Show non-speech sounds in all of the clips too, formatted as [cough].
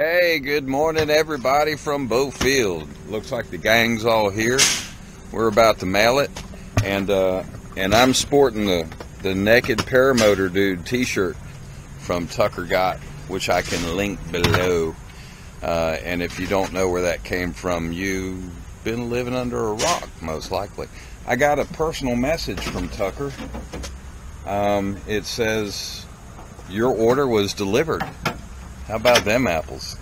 Hey, good morning, everybody from Bowfield. Looks like the gang's all here. We're about to mail it, and uh, and I'm sporting the the naked paramotor dude T-shirt from Tucker Gott, which I can link below. Uh, and if you don't know where that came from, you've been living under a rock, most likely. I got a personal message from Tucker. Um, it says your order was delivered. How about them apples?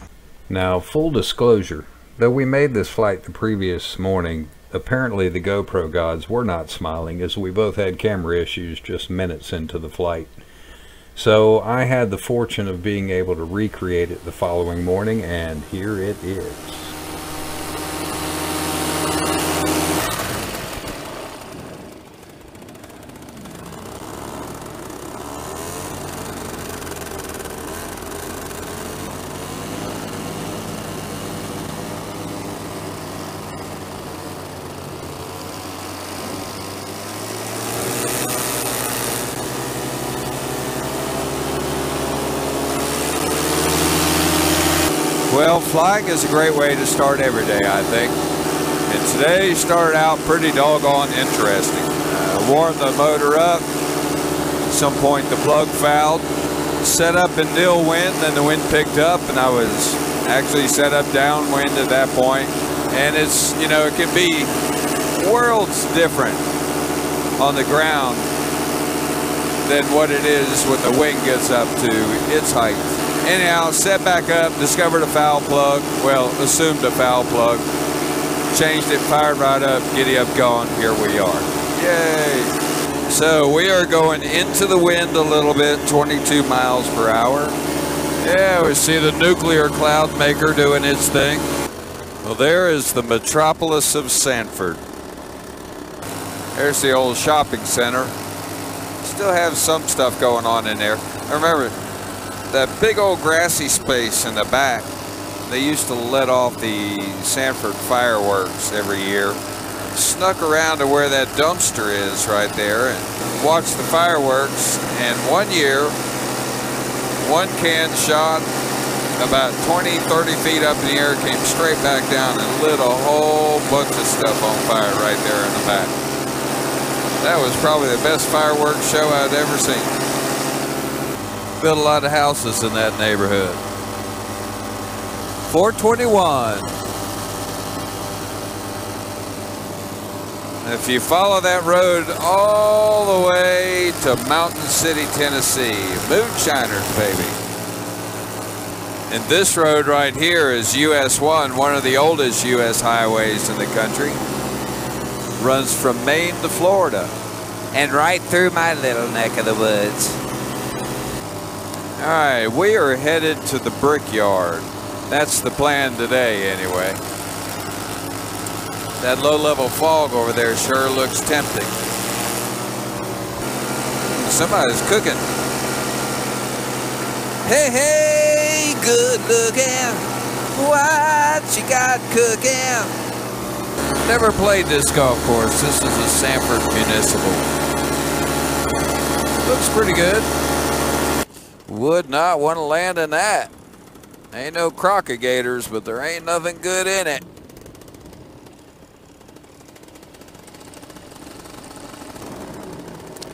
Now, full disclosure, though we made this flight the previous morning, apparently the GoPro gods were not smiling as we both had camera issues just minutes into the flight. So I had the fortune of being able to recreate it the following morning, and here it is. Well, flying is a great way to start every day, I think. And today started out pretty doggone interesting. Uh, warmed the motor up. At some point, the plug fouled. Set up in nil wind, then the wind picked up, and I was actually set up downwind at that point. And it's, you know, it can be worlds different on the ground than what it is when the wing gets up to its height. Anyhow, set back up, discovered a foul plug. Well, assumed a foul plug. Changed it, fired right up, giddy up, gone. Here we are. Yay! So we are going into the wind a little bit, 22 miles per hour. Yeah, we see the nuclear cloud maker doing its thing. Well, there is the metropolis of Sanford. There's the old shopping center. Still have some stuff going on in there. I remember, that big old grassy space in the back, they used to let off the Sanford fireworks every year. Snuck around to where that dumpster is right there and watched the fireworks. And one year, one can shot about 20, 30 feet up in the air, came straight back down and lit a whole bunch of stuff on fire right there in the back. That was probably the best fireworks show I'd ever seen built a lot of houses in that neighborhood. 421. If you follow that road all the way to Mountain City, Tennessee, Moonshiners, baby. And this road right here is US 1, one of the oldest US highways in the country. Runs from Maine to Florida. And right through my little neck of the woods. All right, we are headed to the brickyard. That's the plan today, anyway. That low-level fog over there sure looks tempting. Somebody's cooking. Hey, hey, good looking. What you got cooking? Never played this golf course. This is a Sanford Municipal. Looks pretty good. Would not want to land in that. Ain't no crocodigators, but there ain't nothing good in it.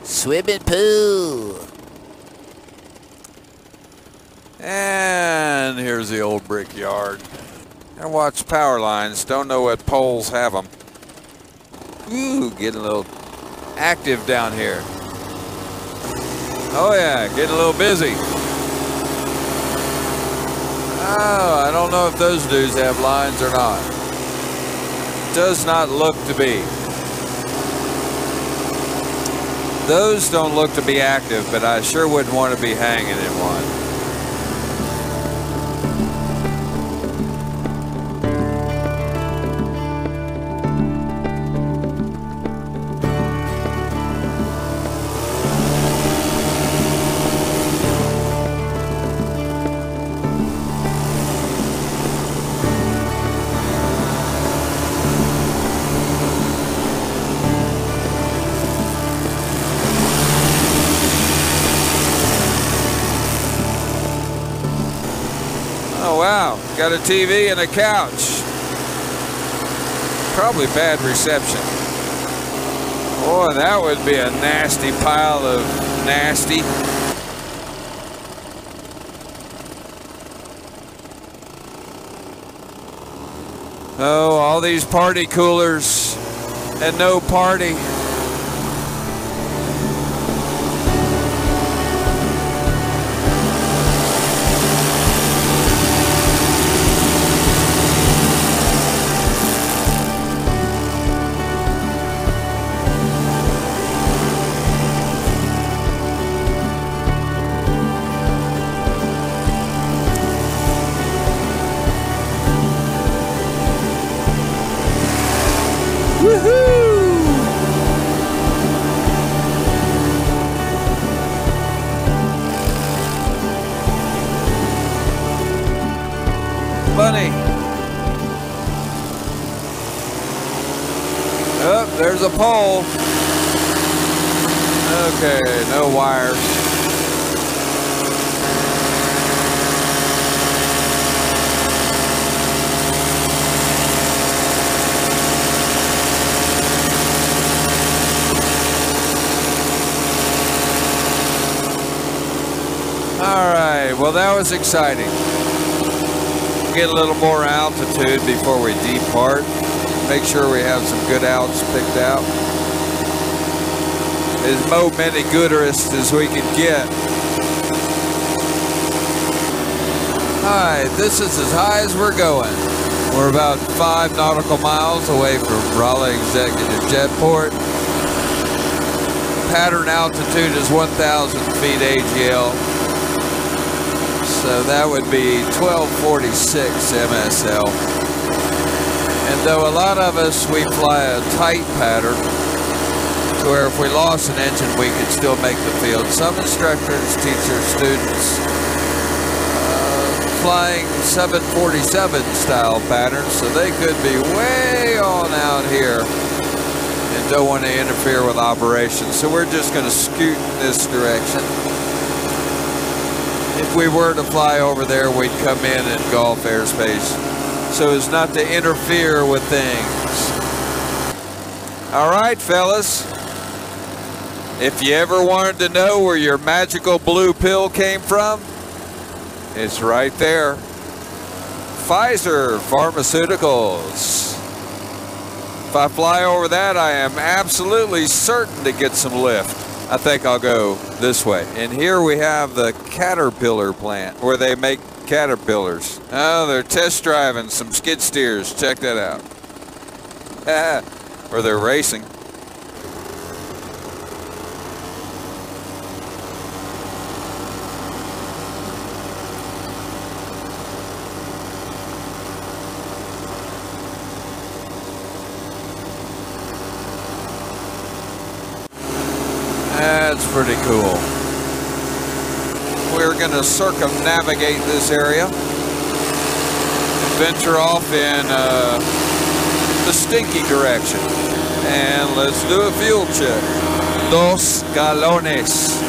Swimming pool. And here's the old brickyard. And watch power lines. Don't know what poles have them. Ooh, getting a little active down here. Oh yeah, getting a little busy. Oh, I don't know if those dudes have lines or not. Does not look to be. Those don't look to be active, but I sure wouldn't want to be hanging in one. Got a TV and a couch. Probably bad reception. Boy, that would be a nasty pile of nasty. Oh, all these party coolers and no party. Bunny. Oh, there's a pole. Okay, no wires. All right, well, that was exciting get a little more altitude before we depart. Make sure we have some good outs picked out. As many gooderists as we can get. Hi, this is as high as we're going. We're about five nautical miles away from Raleigh Executive Jetport. Pattern altitude is 1,000 feet AGL. So that would be 1246 MSL. And though a lot of us, we fly a tight pattern, to where if we lost an engine, we could still make the field. Some instructors teach their students uh, flying 747 style patterns, so they could be way on out here and don't want to interfere with operations. So we're just going to scoot in this direction if we were to fly over there, we'd come in in Golf airspace so as not to interfere with things. All right, fellas. If you ever wanted to know where your magical blue pill came from, it's right there. Pfizer Pharmaceuticals. If I fly over that, I am absolutely certain to get some lift. I think I'll go this way. And here we have the Caterpillar plant where they make caterpillars. Oh, they're test driving some skid steers. Check that out. [laughs] or they're racing. That's pretty cool. We're going to circumnavigate this area venture off in uh, the stinky direction. And let's do a fuel check. Dos galones.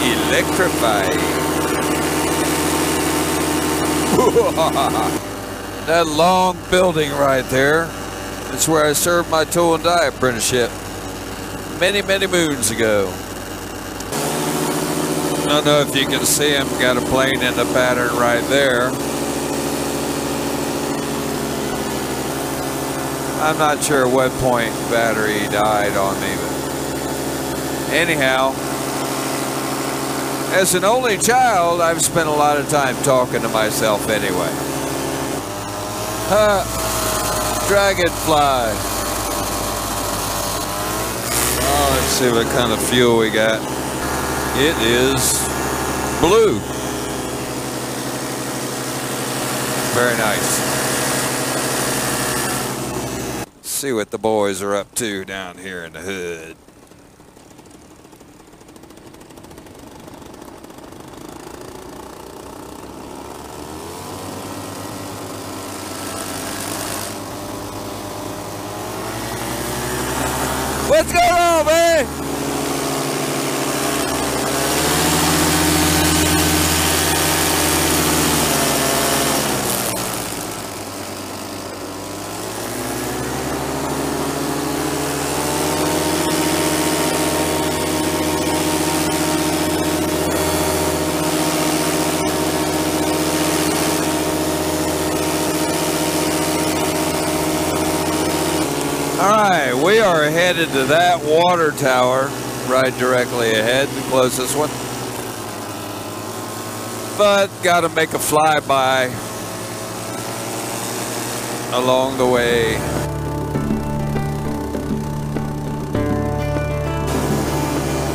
Electrified. [laughs] that long building right there is where I served my tool and die apprenticeship many, many moons ago. I don't know if you can see him, got a plane in the pattern right there. I'm not sure what point battery died on me, but anyhow, as an only child, I've spent a lot of time talking to myself anyway. Huh, dragonfly. Oh, let's see what kind of fuel we got. It is blue. Very nice. See what the boys are up to down here in the hood. What's going on, man? We are headed to that water tower right directly ahead, the closest one. But got to make a flyby along the way.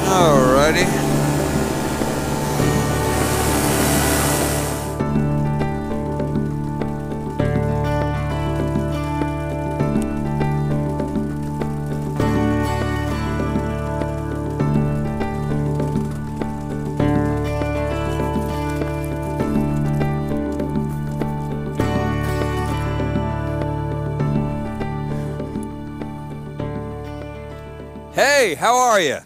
Alrighty. Hey, how are you?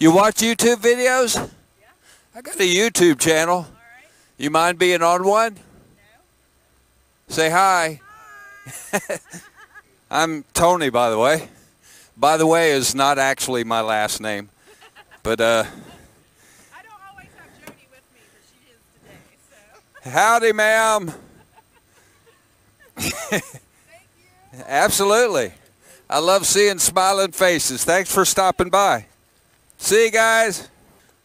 You watch YouTube videos? Yeah. I got a YouTube channel. You mind being on one? No. Say hi. hi. [laughs] I'm Tony, by the way. By the way is not actually my last name, but uh. I don't always have Jody with me, but she is today. So. Howdy, ma'am. [laughs] Thank you. Absolutely. I love seeing smiling faces. Thanks for stopping by. See you guys.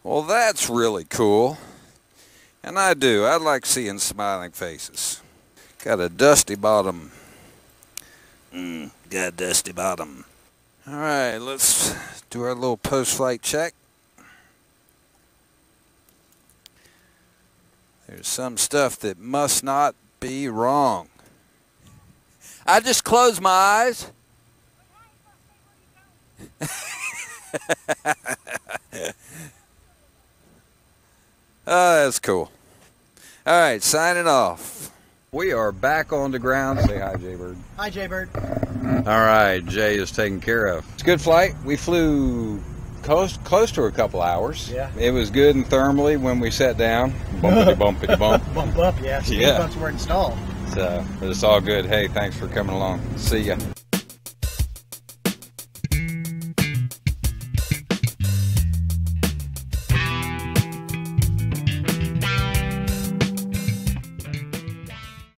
Well, that's really cool. And I do. I like seeing smiling faces. Got a dusty bottom. Mm, got a dusty bottom. All right, let's do our little post-flight check. There's some stuff that must not be wrong. I just close my eyes. [laughs] oh, that's cool. All right, signing off. We are back on the ground. Say hi, Jaybird. Hi, Jaybird. All right, Jay is taken care of. It's a good flight. We flew close, close to a couple hours. Yeah. It was good and thermally when we sat down. Bumpity bumpity [laughs] bump. Bump up, yeah. Speed Yeah. bumps were installed. So, but it's all good. Hey, thanks for coming along. See ya.